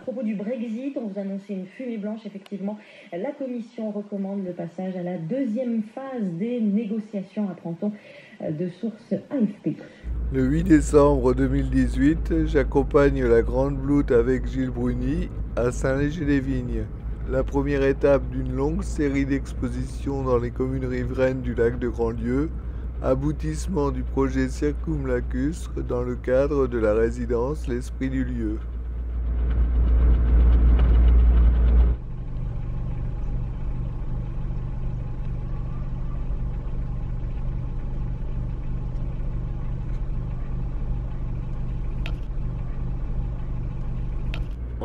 propos du Brexit, on vous annonçait une fumée blanche, effectivement. La Commission recommande le passage à la deuxième phase des négociations, apprend-on, de sources AFP. Le 8 décembre 2018, j'accompagne la Grande Bloute avec Gilles Bruni à Saint-Léger-les-Vignes. La première étape d'une longue série d'expositions dans les communes riveraines du lac de Grandlieu, aboutissement du projet Circum Lacustre dans le cadre de la résidence L'Esprit du lieu.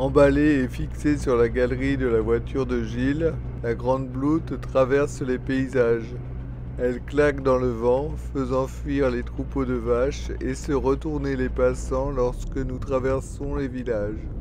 Emballée et fixée sur la galerie de la voiture de Gilles, la grande bloute traverse les paysages. Elle claque dans le vent, faisant fuir les troupeaux de vaches et se retourner les passants lorsque nous traversons les villages.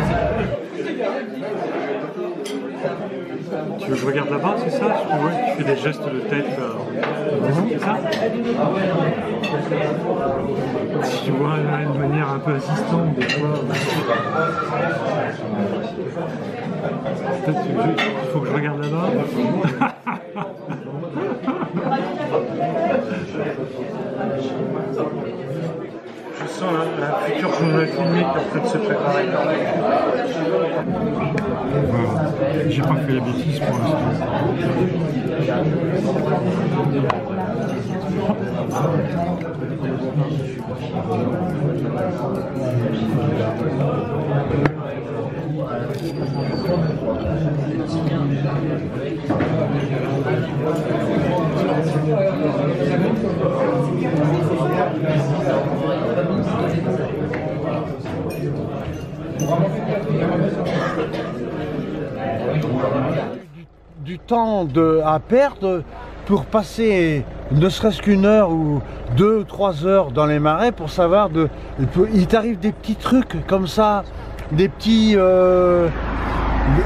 Tu veux que je regarde là-bas, c'est ça tu fais des gestes de tête. euh, C'est ça Tu vois, là, de manière un peu assistante, des fois. Je- il faut que je regarde là-bas. Je sens un, un futur journal filmé qui est en train de se préparer. Voilà. J'ai pas fait la bêtise pour l'instant. Du temps de, à perdre pour passer ne serait-ce qu'une heure ou deux ou trois heures dans les marais pour savoir de. Il t'arrive des petits trucs comme ça, des petits. euh,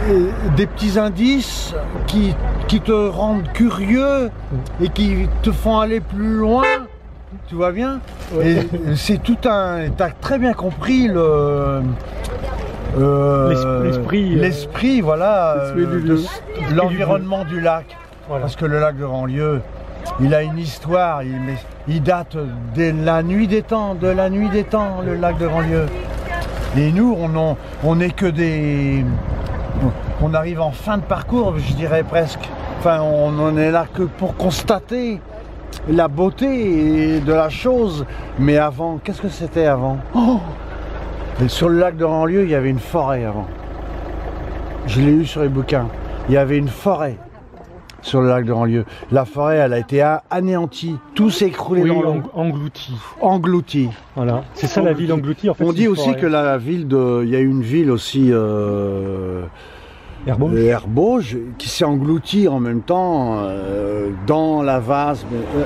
des, des petits indices qui, qui te rendent curieux et qui te font aller plus loin. Tu vois bien? Et c'est tout un. T'as très bien compris le. Euh, l'esprit, euh, L'esprit, voilà. du euh, L'environnement du lac. Voilà. Parce que le lac de Grandlieu, il a une histoire, il, mais il date de la nuit des temps, de la nuit des temps, le lac de Grandlieu. Et nous, on n'est que des. On arrive en fin de parcours, je dirais presque. Enfin, on n'en est là que pour constater la beauté de la chose. Mais avant, qu'est-ce que c'était avant? Oh Et Sur le lac de Grandlieu, il y avait une forêt avant. Je l'ai eu sur les bouquins. Il y avait une forêt sur le lac de Grandlieu. La forêt, elle a été anéantie. Tout s'est écroulé Oui, dans l'eau. eng- englouti. Englouti. Voilà. C'est ça la ville engloutie. En fait, On dit aussi forêt. que la ville de. Il y a une ville aussi. euh, Herbauge. euh, Herbauge, qui s'est engloutie en même temps euh, dans la vase. Mais, euh,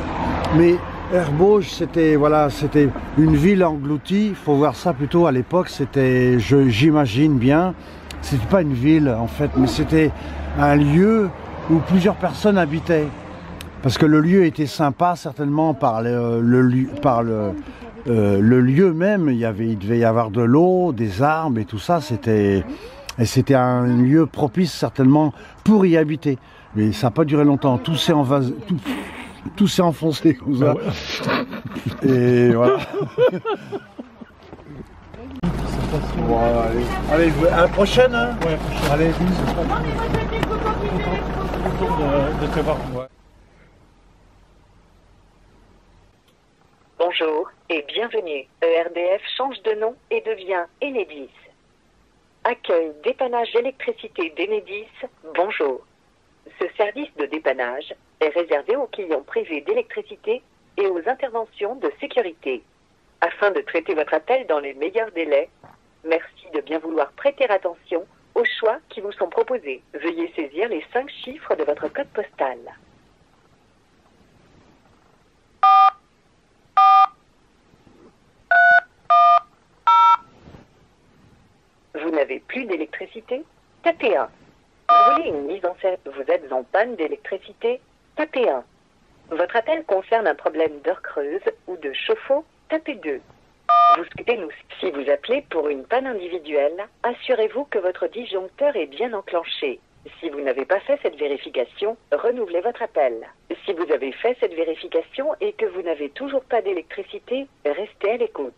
mais Herbauge, c'était voilà, c'était une ville engloutie. Faut voir ça plutôt à l'époque. C'était, j'imagine bien, c'était pas une ville en fait, mais c'était un lieu où plusieurs personnes habitaient. Parce que le lieu était sympa, certainement par le, le lieu- par le, euh, le lieu même. Il y avait, il devait y avoir de l'eau, des arbres et tout ça. C'était et c'était un lieu propice certainement pour y habiter. Mais ça n'a pas duré longtemps. Tout s'est envas- tout, tout s'est enfoncé comme ça. Et voilà. Bon, allez, allez, à la prochaine. hein Ouais, Allez, de, de te voir. Bonjour et bienvenue. ERDF change de nom et devient Enedis. Accueil dépannage électricité d'Enedis, bonjour. Ce service de dépannage est réservé aux clients privés d'électricité et aux interventions de sécurité. Afin de traiter votre appel dans les meilleurs délais, merci de bien vouloir prêter attention aux choix qui vous sont proposés. Veuillez saisir les cinq chiffres de votre code postal. Vous n'avez plus d'électricité? Tapez 1. Vous voulez une mise en service Vous êtes en panne d'électricité Tapez 1. Votre appel concerne un problème d'heure creuse ou de chauffe-eau Tapez 2. Vous nous Si vous appelez pour une panne individuelle, assurez-vous que votre disjoncteur est bien enclenché. Si vous n'avez pas fait cette vérification, renouvelez votre appel. Si vous avez fait cette vérification et que vous n'avez toujours pas d'électricité, restez à l'écoute.